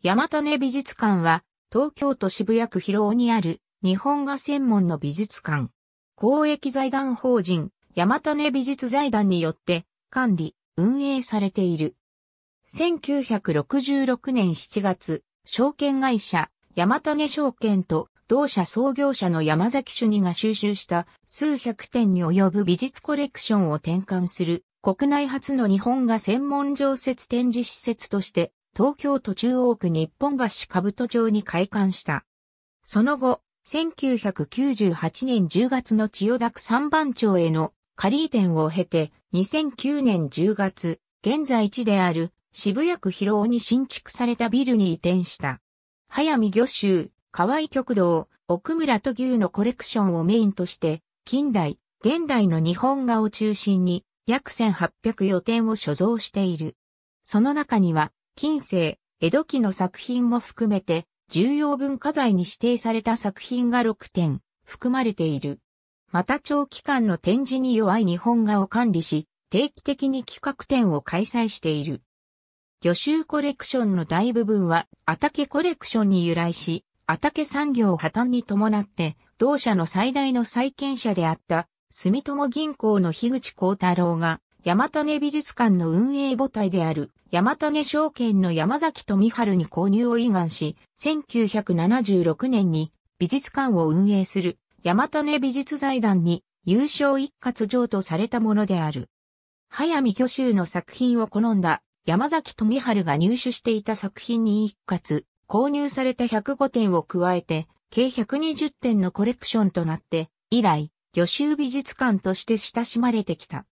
山種美術館は、東京都渋谷区広尾にある日本画専門の美術館。公益財団法人山種美術財団によって管理、運営されている。1966年7月、証券会社山種証券と同社創業者の山崎主任が収集した数百点に及ぶ美術コレクションを転換する国内初の日本画専門常設展示施設として東京都中央区日本橋兜町に開館した。その後、1998年10月の千代田区三番町への仮移転を経て、2009年10月、現在地である渋谷区広尾に新築されたビルに移転した。早見魚州、河合極道、奥村と牛のコレクションをメインとして、近代、現代の日本画を中心に約1800予点を所蔵している。その中には、近世、江戸期の作品も含めて、重要文化財に指定された作品が6点含まれている。また長期間の展示に弱い日本画を管理し、定期的に企画展を開催している。魚州コレクションの大部分は、アタケコレクションに由来し、アタケ産業破綻に伴って、同社の最大の債権者であった、住友銀行の樋口幸太郎が、山種美術館の運営母体である山種証券の山崎富春に購入を祈願し、1976年に美術館を運営する山種美術財団に優勝一括譲渡されたものである。早見巨州の作品を好んだ山崎富春が入手していた作品に一括購入された105点を加えて計120点のコレクションとなって以来、魚州美術館として親しまれてきた。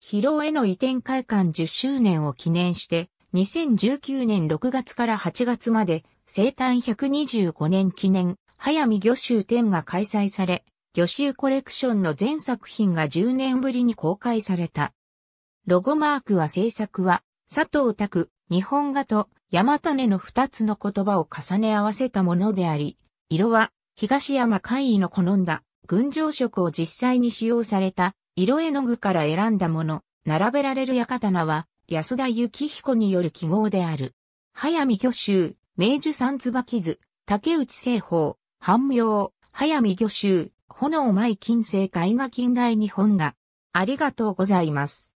広尾への移転開館10周年を記念して、2019年6月から8月まで生誕125年記念早見魚州展が開催され、魚州コレクションの全作品が10年ぶりに公開された。ロゴマークは制作は佐藤拓、日本画と山種の2つの言葉を重ね合わせたものであり、色は東山海位の好んだ群青色を実際に使用された色絵の具から選んだもの、並べられる館は、安田幸彦による記号である。早見魚州、明治三椿図、竹内製法、半妙、早見魚州、炎舞金星絵画近代日本画。ありがとうございます。